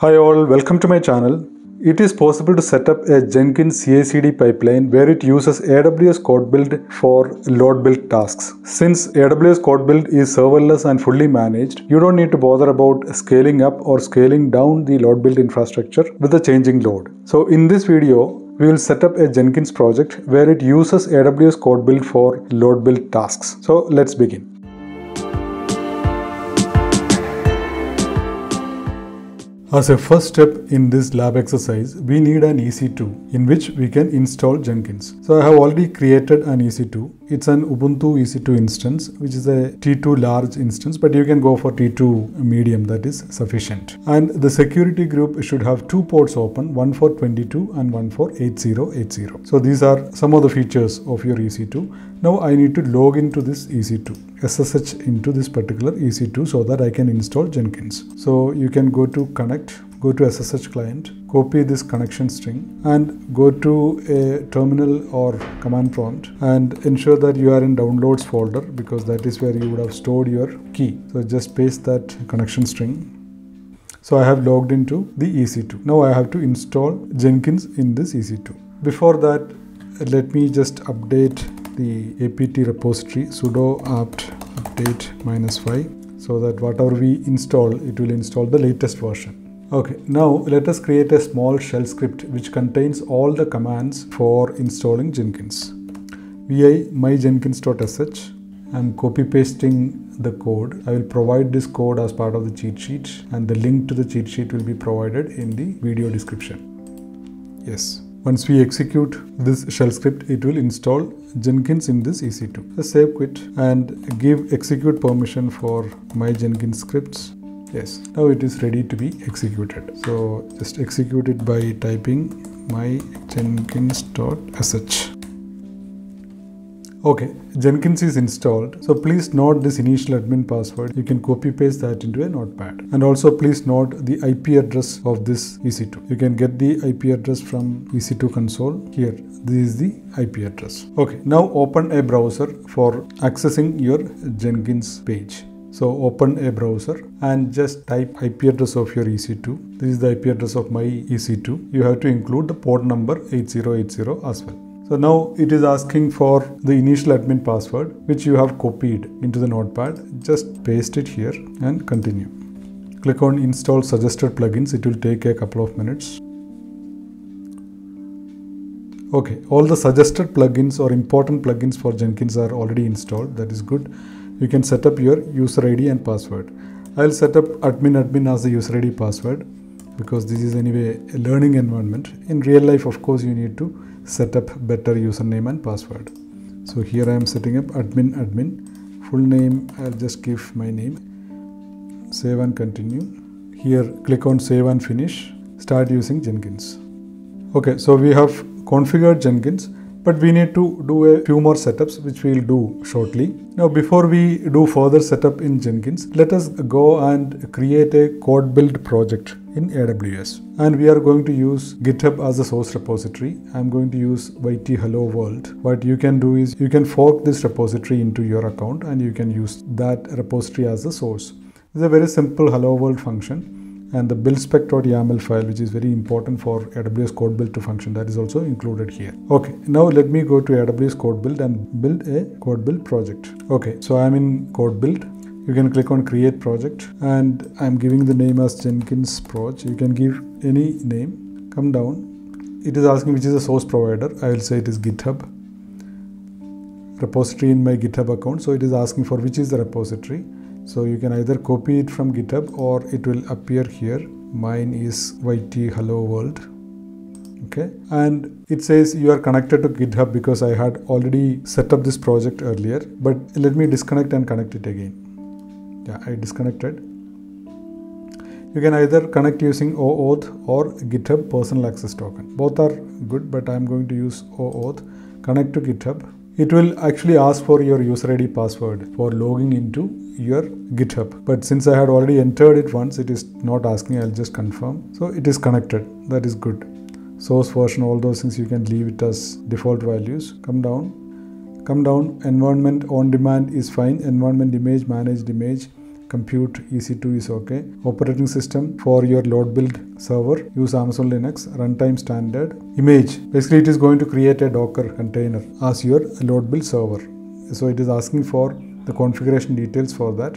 Hi all, welcome to my channel. It is possible to set up a Jenkins CI/CD pipeline where it uses AWS Code Build for load build tasks. Since AWS Code Build is serverless and fully managed, you don't need to bother about scaling up or scaling down the load build infrastructure with the changing load. So in this video, we will set up a Jenkins project where it uses AWS Code Build for load build tasks. So let's begin. As a first step in this lab exercise, we need an EC2 in which we can install Jenkins. So I have already created an EC2. It's an Ubuntu EC2 instance, which is a T2 large instance, but you can go for T2 medium, that is sufficient. And the security group should have two ports open, one for 22 and one for 8080. So these are some of the features of your EC2. Now I need to log into this EC2. SSH into this particular EC2 so that I can install Jenkins. So you can go to connect, go to SSH client, copy this connection string and go to a terminal or command prompt and ensure that you are in downloads folder because that is where you would have stored your key. So just paste that connection string so I have logged into the EC2. Now I have to install Jenkins in this EC2. Before that, let me just update the apt repository sudo apt update minus 5 so that whatever we install, it will install the latest version. Okay, now let us create a small shell script which contains all the commands for installing Jenkins. vi myjenkins.sh I'm copy pasting the code. I will provide this code as part of the cheat sheet and the link to the cheat sheet will be provided in the video description. Yes. Once we execute this shell script, it will install Jenkins in this EC2. Just save quit and give execute permission for my Jenkins scripts. Yes, now it is ready to be executed. So just execute it by typing my jenkins.sh. Okay, Jenkins is installed. So please note this initial admin password. You can copy paste that into a notepad. And also please note the IP address of this EC2. You can get the IP address from EC2 console. Here, this is the IP address. Okay, now open a browser for accessing your Jenkins page. So open a browser and just type IP address of your EC2. This is the IP address of my EC2. You have to include the port number 8080 as well. So now it is asking for the initial admin password which you have copied into the notepad. Just paste it here and continue. Click on install suggested plugins. It will take a couple of minutes. Okay, all the suggested plugins or important plugins for Jenkins are already installed. That is good. You can set up your user ID and password. I'll set up admin admin as the user ID password because this is anyway a learning environment. In real life, of course, you need to set up better username and password. So here I am setting up admin admin. Full name, I'll just give my name. Save and continue. Here click on save and finish. Start using Jenkins. Okay, so we have configured Jenkins but we need to do a few more setups which we will do shortly. Now before we do further setup in Jenkins, let us go and create a code build project in AWS. And we are going to use GitHub as a source repository. I'm going to use YT Hello World. What you can do is you can fork this repository into your account and you can use that repository as a source. It's a very simple Hello World function and the buildspec.yaml file which is very important for AWS code build to function that is also included here. Okay, now let me go to AWS code build and build a code build project. Okay, so I'm in code build. You can click on create project and I'm giving the name as Jenkins Proj. You can give any name. Come down. It is asking which is the source provider. I will say it is GitHub. Repository in my GitHub account. So it is asking for which is the repository. So you can either copy it from GitHub or it will appear here. Mine is YT Hello World. Okay, and it says you are connected to GitHub because I had already set up this project earlier. But let me disconnect and connect it again. Yeah, I disconnected. You can either connect using OAuth or GitHub Personal Access Token. Both are good, but I'm going to use OAuth. Connect to GitHub it will actually ask for your user ID password for logging into your GitHub. But since I had already entered it once, it is not asking, I'll just confirm. So it is connected. That is good. Source version, all those things you can leave it as default values. Come down. Come down. Environment on demand is fine. Environment image, managed image. Compute EC2 is okay. Operating system for your load build server, use Amazon Linux, runtime standard. Image, basically it is going to create a Docker container as your load build server. So it is asking for the configuration details for that.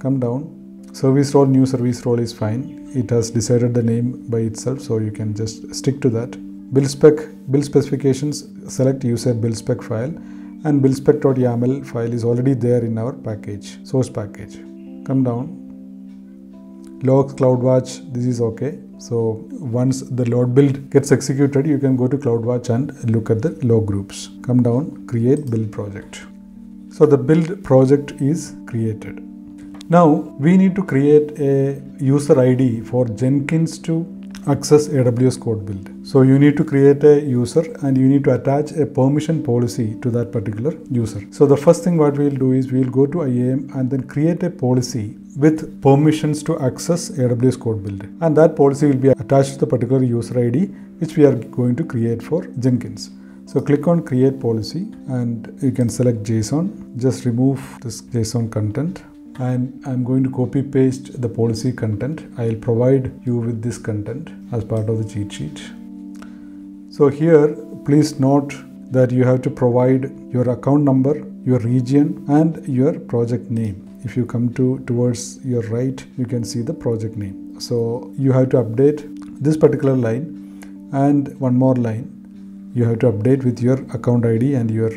Come down. Service role, new service role is fine. It has decided the name by itself, so you can just stick to that. Build spec, build specifications, select user build spec file and buildspec.yaml file is already there in our package, source package. Come down. Logs, CloudWatch, this is okay. So once the load build gets executed, you can go to CloudWatch and look at the log groups. Come down, create build project. So the build project is created. Now we need to create a user ID for Jenkins to access AWS code build. So you need to create a user and you need to attach a permission policy to that particular user. So the first thing what we'll do is we'll go to IAM and then create a policy with permissions to access AWS code build. And that policy will be attached to the particular user ID which we are going to create for Jenkins. So click on create policy and you can select JSON. Just remove this JSON content and I'm going to copy paste the policy content. I'll provide you with this content as part of the cheat sheet. So here please note that you have to provide your account number, your region and your project name. If you come to towards your right, you can see the project name. So you have to update this particular line and one more line. You have to update with your account ID and your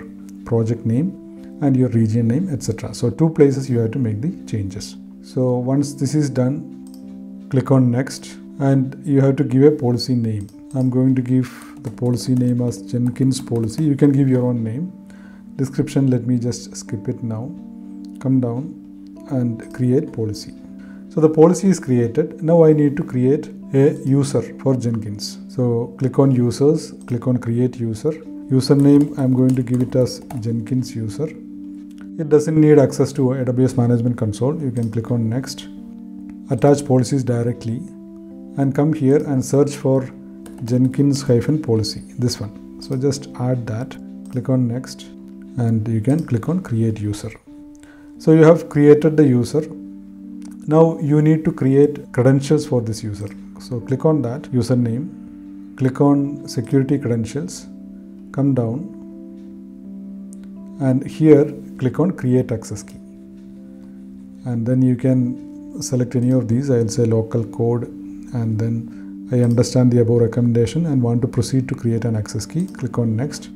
project name and your region name etc. So two places you have to make the changes. So once this is done, click on next and you have to give a policy name. I'm going to give the policy name as Jenkins policy. You can give your own name. Description, let me just skip it now. Come down and create policy. So the policy is created. Now I need to create a user for Jenkins. So click on users, click on create user. Username, I'm going to give it as Jenkins user. It doesn't need access to AWS Management Console. You can click on next. Attach policies directly and come here and search for Jenkins hyphen policy, this one. So just add that, click on next and you can click on create user. So you have created the user. Now you need to create credentials for this user. So click on that username, click on security credentials, come down and here click on create access key. And then you can select any of these. I'll say local code and then I understand the above recommendation and want to proceed to create an access key. Click on next.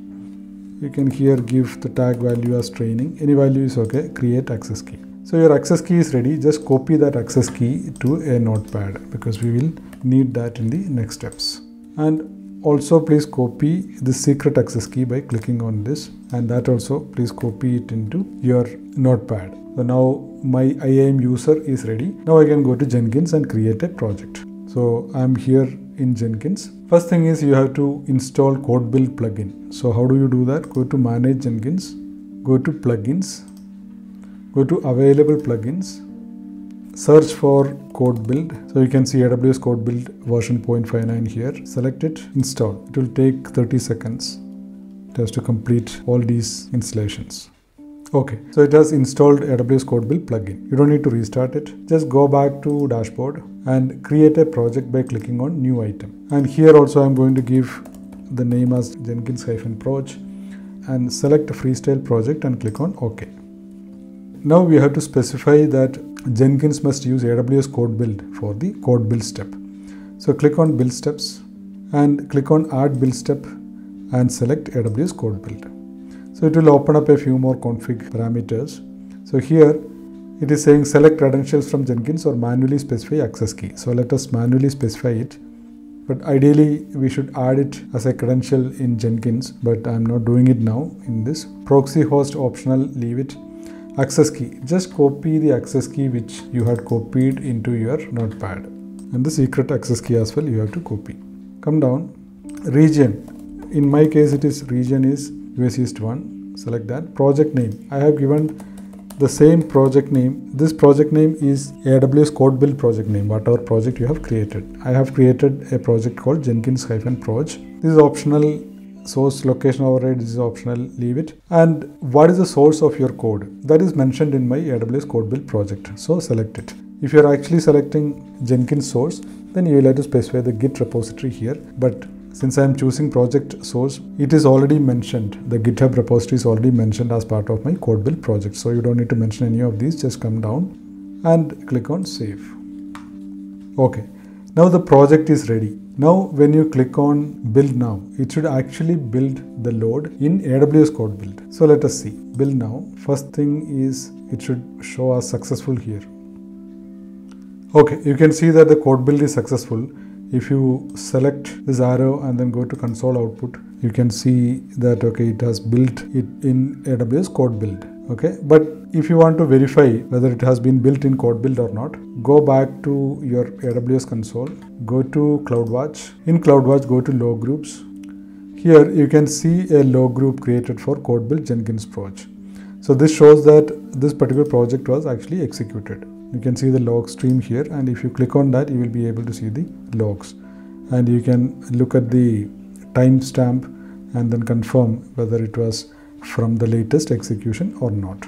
You can here give the tag value as training. Any value is okay. Create access key. So your access key is ready. Just copy that access key to a notepad because we will need that in the next steps. And also please copy the secret access key by clicking on this and that also please copy it into your notepad. So now my IAM user is ready. Now I can go to Jenkins and create a project. So I'm here in Jenkins. First thing is you have to install code build plugin. So how do you do that? Go to manage Jenkins go to plugins go to available plugins search for code build. So you can see aws code build version 0.59 here. Select it install. It will take 30 seconds it has to complete all these installations. Okay so it has installed aws code build plugin. You don't need to restart it. Just go back to dashboard and create a project by clicking on new item. And here also i'm going to give the name as jenkins-proj and select freestyle project and click on ok. Now we have to specify that Jenkins must use AWS code build for the code build step. So click on build steps and click on add build step and select AWS code build. So it will open up a few more config parameters. So here it is saying select credentials from Jenkins or manually specify access key. So let us manually specify it. But ideally we should add it as a credential in Jenkins, but I'm not doing it now in this. Proxy host optional, leave it access key. Just copy the access key which you had copied into your notepad. And the secret access key as well you have to copy. Come down. Region. In my case it is region is US East 1 select that. Project name. I have given the same project name. This project name is AWS code build project name whatever project you have created. I have created a project called Jenkins-proj this is optional source location override is optional, leave it. And what is the source of your code? That is mentioned in my AWS code build project. So select it. If you're actually selecting Jenkins source, then you will have to specify the Git repository here. But since I'm choosing project source, it is already mentioned. The GitHub repository is already mentioned as part of my code build project. So you don't need to mention any of these. Just come down and click on save. Okay. Now the project is ready. Now when you click on build now, it should actually build the load in AWS code build. So let us see. Build now. First thing is it should show us successful here. Okay, you can see that the code build is successful. If you select this arrow and then go to console output, you can see that okay, it has built it in AWS code build. Okay, but if you want to verify whether it has been built in code build or not, go back to your AWS console, go to CloudWatch. In CloudWatch, go to log groups. Here you can see a log group created for code build Jenkins Proj. So this shows that this particular project was actually executed. You can see the log stream here and if you click on that you will be able to see the logs and you can look at the timestamp and then confirm whether it was from the latest execution or not.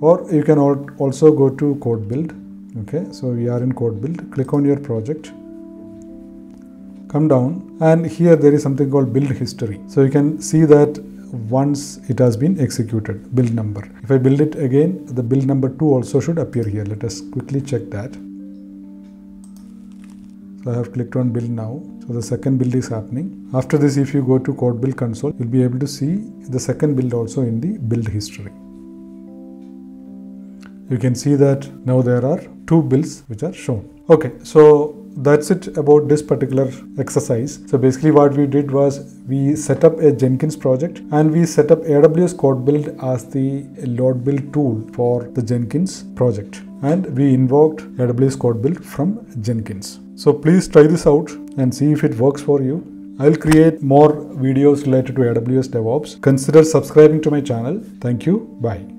Or you can also go to code build okay? So we are in code build. Click on your project. Come down. And here there is something called build history. So you can see that once it has been executed build number. If i build it again the build number 2 also should appear here. Let us quickly check that i have clicked on build now. So the second build is happening. After this if you go to code build console you'll be able to see the second build also in the build history. You can see that now there are two builds which are shown. Okay so that's it about this particular exercise. So basically what we did was we set up a Jenkins project and we set up AWS code build as the load build tool for the Jenkins project. And we invoked AWS code build from Jenkins. So please try this out and see if it works for you. I'll create more videos related to AWS DevOps. Consider subscribing to my channel. Thank you. Bye.